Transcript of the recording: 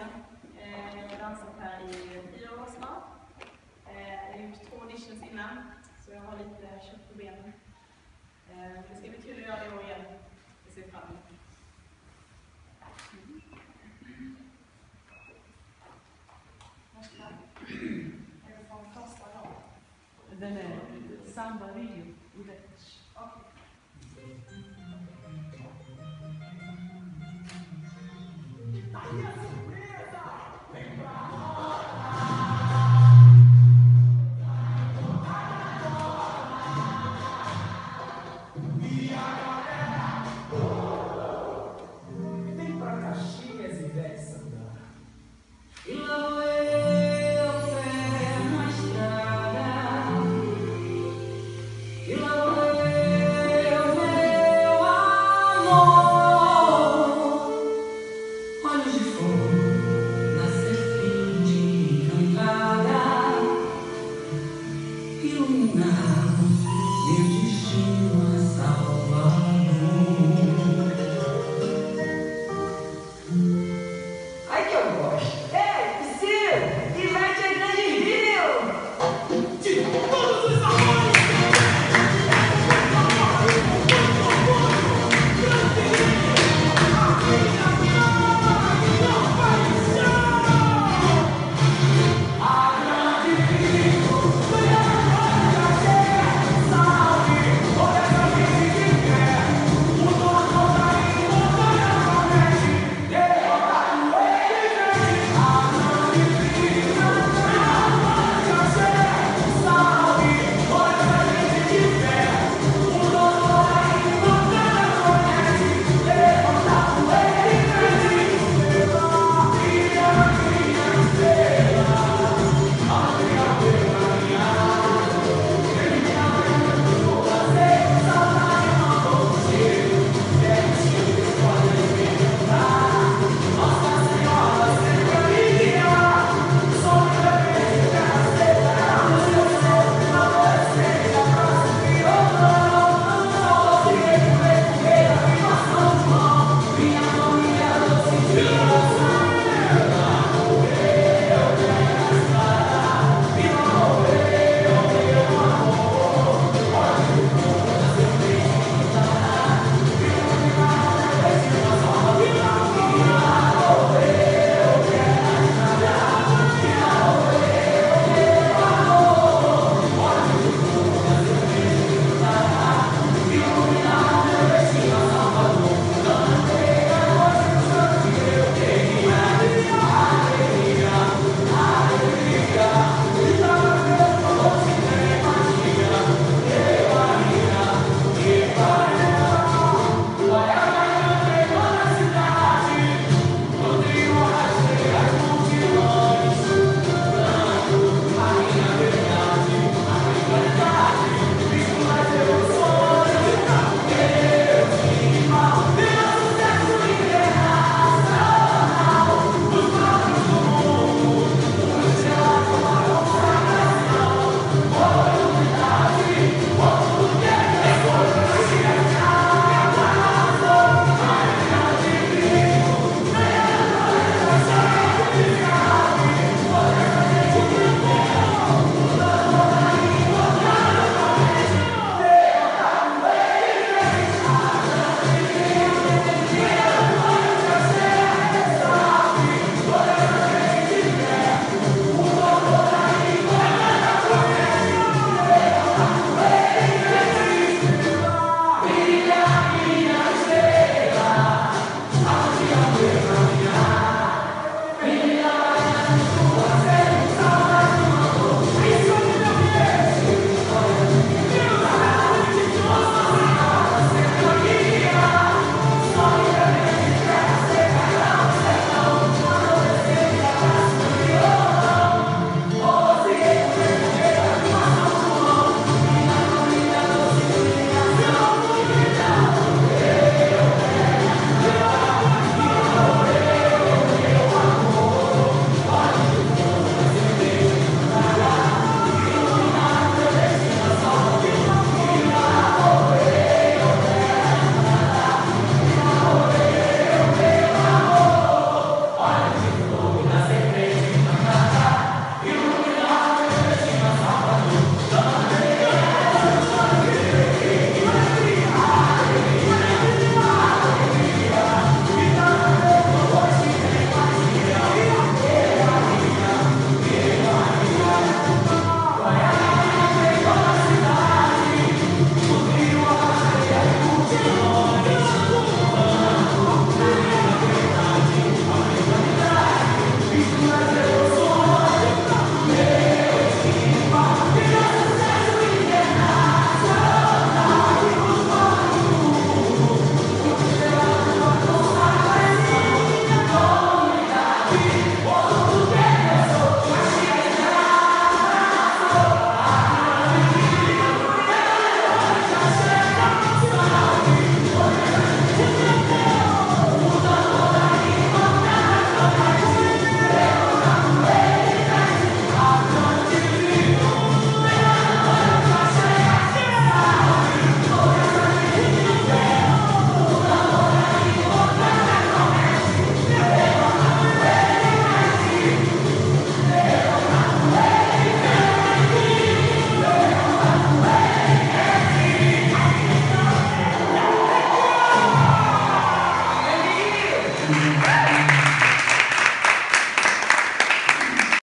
gången. Jag har dansat här i fyra år snart. Eh, jag har gjort två auditions innan, så jag har lite kött på benen. Eh, det ska bli kul att göra det i år igen. Det ser fram emot mm. det. Den är samba-video.